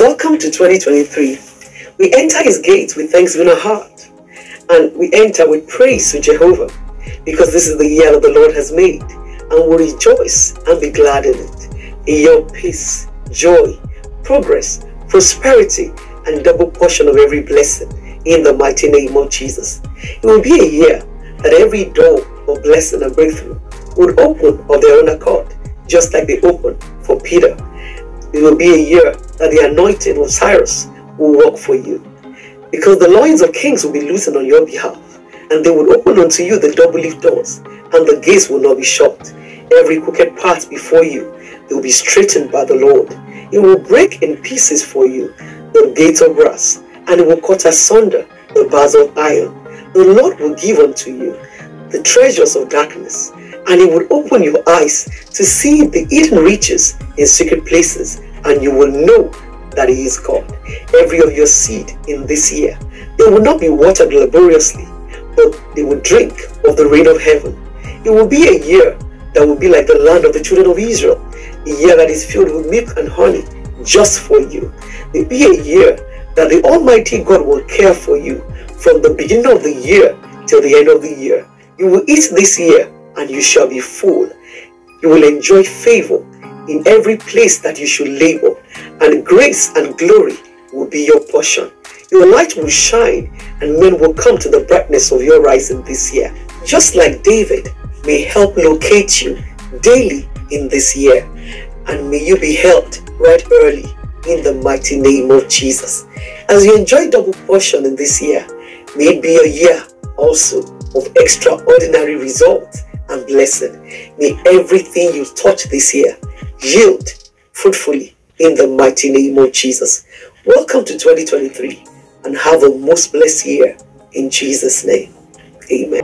Welcome to 2023. We enter his gates with thanksgiving in our heart, and we enter with praise to Jehovah, because this is the year that the Lord has made, and we'll rejoice and be glad in it. Year of peace, joy, progress, prosperity, and double portion of every blessing in the mighty name of Jesus. It will be a year that every door of blessing and breakthrough would open of their own accord, just like they opened for Peter. It will be a year that the anointing of Cyrus will work for you. Because the loins of kings will be loosened on your behalf, and they will open unto you the double leaf doors, and the gates will not be shut. Every crooked path before you, they will be straightened by the Lord. It will break in pieces for you the gates of brass, and it will cut asunder the bars of iron. The Lord will give unto you the treasures of darkness, and it will open your eyes to see the hidden riches in secret places, and you will know that He is God. Every of your seed in this year, they will not be watered laboriously, but they will drink of the rain of heaven. It will be a year that will be like the land of the children of Israel, a year that is filled with milk and honey just for you. It will be a year that the Almighty God will care for you from the beginning of the year till the end of the year. You will eat this year and you shall be full. You will enjoy favor in every place that you should labor, and grace and glory will be your portion. Your light will shine, and men will come to the brightness of your rising this year. Just like David, may help locate you daily in this year, and may you be helped right early in the mighty name of Jesus. As you enjoy double portion in this year, may it be a year also of extraordinary results and blessed. May everything you touch this year yield fruitfully in the mighty name of Jesus. Welcome to 2023 and have a most blessed year in Jesus' name. Amen.